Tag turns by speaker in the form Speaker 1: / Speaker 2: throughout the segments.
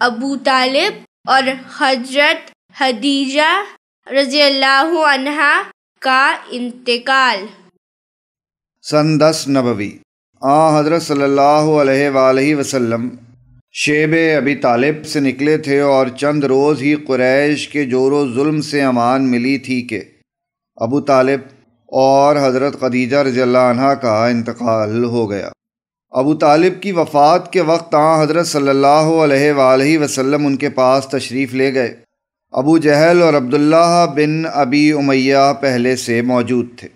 Speaker 1: ابو طالب اور حضرت حدیجہ رضی اللہ عنہا کا انتقال۔
Speaker 2: سن دس نبوی۔ آ، حضرت صلی اللہ علیہ وآلہ وسلم شیب ابی طالب سے نکلے تھے اور چند روز ہی قریش کے جور و ظلم سے امان ملی تھی کہ ابو طالب اور حضرت قدیجہ رضی اللہ عنہ کا انتقال ہو گیا۔ ابو طالب کی وفات کے وقت آ حضرت صلی اللہ علیہ وآلہ وسلم ان کے پاس تشریف لے گئے۔ ابو جہل اور عبداللہ بن ابی امیہ پہلے سے موجود تھے۔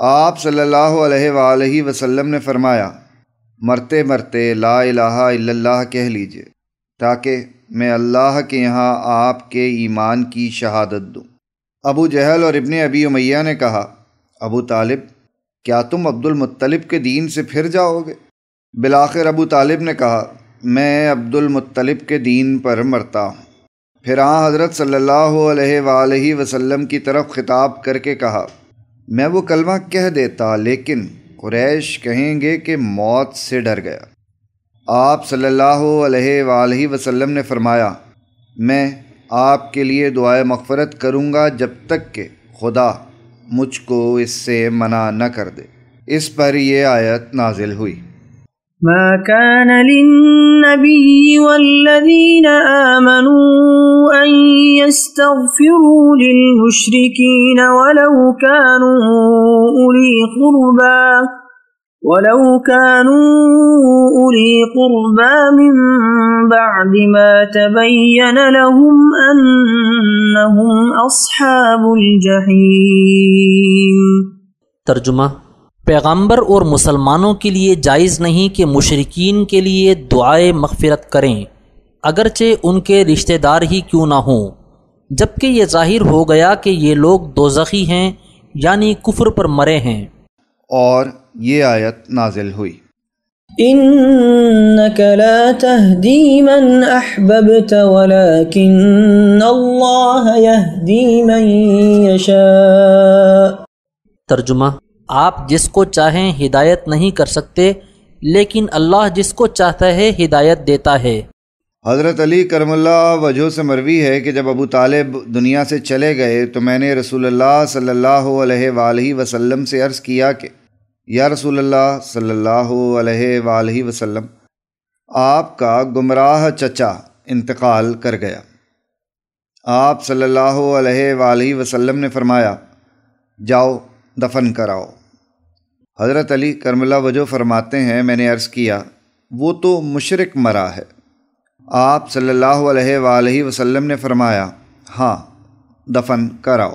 Speaker 2: آپ صلی اللہ علیہ وآلہ وسلم نے فرمایا، مرتے مرتے لا الہ الا اللہ کہہ لیجیے، تاکہ میں اللہ کے یہاں آپ کے ایمان کی شہادت دوں۔ ابو جہل اور ابن ابی امیہ نے کہا، ابو طالب، کیا تم عبد المطلب کے دین سے پھر جاؤ گے؟ بلاخر ابو طالب نے کہا، میں عبد المطلب کے دین پر مرتا ہوں۔ پھر آن حضرت صلی اللہ علیہ وآلہ وسلم کی طرف خطاب کر کے کہا، میں وہ کلمہ کہہ دیتا، لیکن قریش کہیں گے کہ موت سے ڈر گیا۔ آپ صلی اللہ علیہ وآلہ وسلم نے فرمایا، میں آپ کے لیے دعائے مغفرت کروں گا جب تک کہ خدا مجھ کو اس سے منع نہ کر دے۔ اس پر یہ آیت نازل ہوئی۔
Speaker 3: ما كان للنبي والذين آمنوا أن يستغفروا للمشركين ولو كانوا أولي قربا ولو كانوا أولي قربا من بعد ما تبين لهم أنهم أصحاب الجحيم.
Speaker 4: ترجمہ پیغمبر اور مسلمانوں کے لیے جائز نہیں کہ مشرقین کے لیے دعائے مغفرت کریں اگرچہ ان کے رشتہ دار ہی کیوں نہ ہوں۔ جبکہ یہ ظاہر ہو گیا کہ یہ لوگ دوزخی ہیں یعنی کفر پر مرے ہیں۔
Speaker 2: اور یہ آیت نازل ہوئی۔
Speaker 3: انك لا تهدي من احببت ولكن الله يهدي من يشاء
Speaker 4: ترجمہ آپ جس کو چاہیں ہدایت نہیں کر سکتے، لیکن اللہ جس کو چاہتا ہے ہدایت دیتا ہے۔
Speaker 2: حضرت علی کرم اللہ وجہ سے مروی ہے کہ جب ابو طالب دنیا سے چلے گئے تو میں نے رسول اللہ صلی اللہ علیہ وآلہ وسلم سے عرض کیا کہ، یا رسول اللہ صلی اللہ علیہ وآلہ وسلم، آپ کا گمراہ چچا انتقال کر گیا۔ آپ صلی اللہ علیہ وآلہ وسلم نے فرمایا، جاؤ دفن کراؤ۔ حضرت علی کرم اللہ وجہ فرماتے ہیں میں نے عرض کیا وہ تو مشرق مرا ہے۔ آپ صلی اللہ علیہ وآلہ وسلم نے فرمایا ہاں دفن کراؤ۔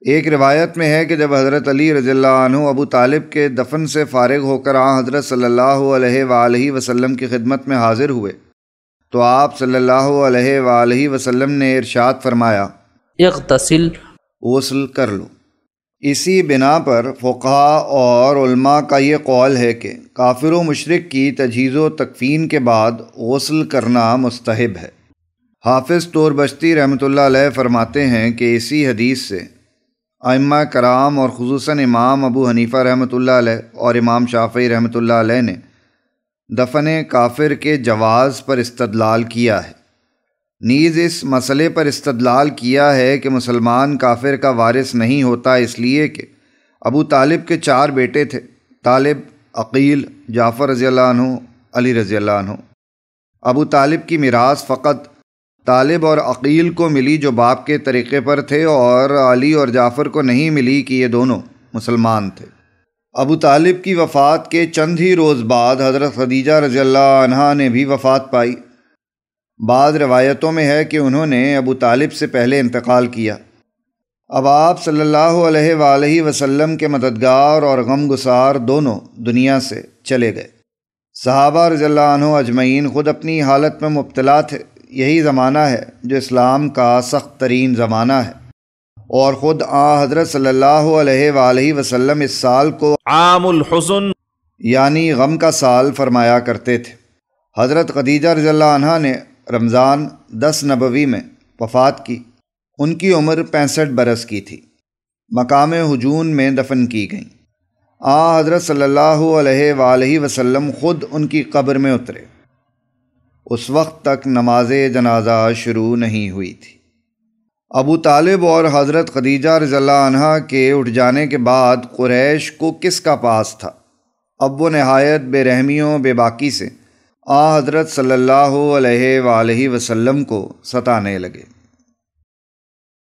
Speaker 2: ایک روایت میں ہے کہ جب حضرت علی رضی اللہ عنہ ابو طالب کے دفن سے فارغ ہو کر آن حضرت صلی اللہ علیہ وآلہ وسلم کی خدمت میں حاضر ہوئے تو آپ صلی اللہ علیہ وآلہ وسلم نے ارشاد فرمایا
Speaker 4: اغتسل۔
Speaker 2: غسل کر لو۔ اسی بنا پر فقہ اور علماء کا یہ قول ہے کہ کافر و مشرق کی تجہیز و تکفین کے بعد غسل کرنا مستحب ہے۔ حافظ طور بشتی رحمۃ اللہ علیہ فرماتے ہیں کہ اسی حدیث سے ائمہ کرام اور خصوصاً امام ابو حنیفہ رحمۃ اللہ علیہ اور امام شافعی رحمۃ اللہ علیہ نے دفن کافر کے جواز پر استدلال کیا ہے۔ نیز اس مسئلے پر استدلال کیا ہے کہ مسلمان کافر کا وارث نہیں ہوتا، اس لیے کہ ابو طالب کے چار بیٹے تھے، طالب، عقیل، جعفر رضی اللہ عنہ، علی رضی اللہ عنہ۔ ابو طالب کی میراث فقط طالب اور عقیل کو ملی جو باپ کے طریقے پر تھے اور علی اور جعفر کو نہیں ملی کہ یہ دونوں مسلمان تھے۔ ابو طالب کی وفات کے چند ہی روز بعد حضرت خدیجہ رضی اللہ عنہ نے بھی وفات پائی۔ بعض روایتوں میں ہے کہ انہوں نے ابو طالب سے پہلے انتقال کیا۔ اب آپ صلی اللہ علیہ وآلہ وسلم کے مددگار اور غم گسار دونوں دنیا سے چلے گئے۔ صحابہ رضی اللہ عنہ اجمعین خود اپنی حالت میں مبتلا تھے۔ یہی زمانہ ہے جو اسلام کا سخت ترین زمانہ ہے۔ اور خود آ حضرت صلی اللہ علیہ وآلہ وسلم اس سال کو
Speaker 5: عام الحزن۔
Speaker 2: یعنی غم کا سال فرمایا کرتے تھے۔ حضرت خدیجہ رضی اللہ عنہ نے رمضان دس نبوی میں وفات کی، ان کی عمر پینسٹھ برس کی تھی۔ مقام ہجون میں دفن کی گئیں۔ آ، حضرت صلی اللہ علیہ وآلہ وسلم خود ان کی قبر میں اترے۔ اس وقت تک نماز جنازہ شروع نہیں ہوئی تھی۔ ابو طالب اور حضرت خدیجہ رضی اللہ عنہ کے اٹھ جانے کے بعد قریش کو کس کا پاس تھا؟ اب وہ نہایت بے رحمیوں، بے باکی سے آ حضرت صلی اللہ علیہ وآلہ وسلم کو ستانے لگے۔